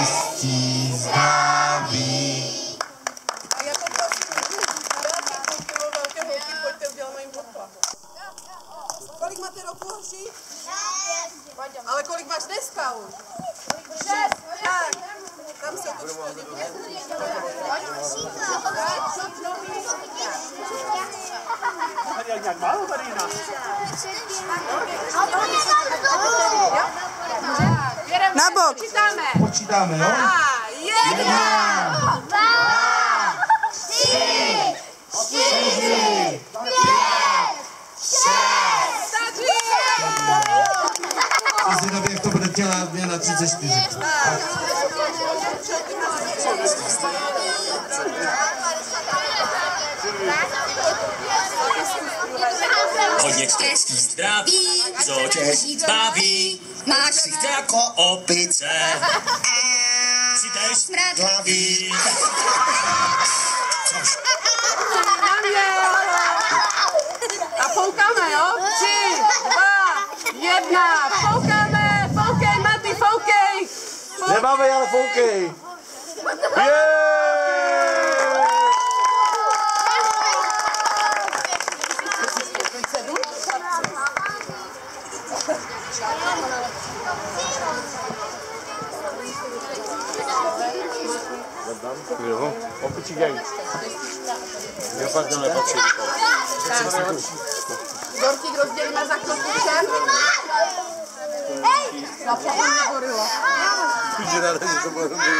Štěstí zdraví. A jako prosím, velký kultivu, velké holky, pojďte, uděláme jim poklad. Kolik máte roku, hoši? Ale kolik máš dneska už? Šest. Tak, tam jsou to čtyři. Tady jak nějak málo tady jinak. Na bok. Počítáme. Počítáme, jo? A jedna. Jsem zvědavý, jak to bude těla mě na 34. Hodně štěstí zdraví, co tě baví, máš si jako opice, si tež smradlavý. Což A foukáme, jo? Tři, dva, jedna. Foukáme, foukej, Maty, foukej. Nemáme, ale foukej. Jo, opičí gang. Já fakt to nepatří. Dortík rozdělíme za chvilku všem. Zapomněl gorila. Že na den to bude dobrý.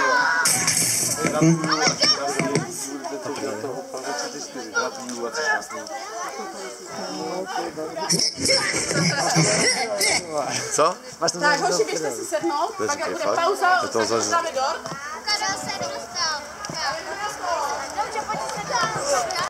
Co? Tak, hoši, běžte si sednout, pak jak bude pauza, tak dáme dort.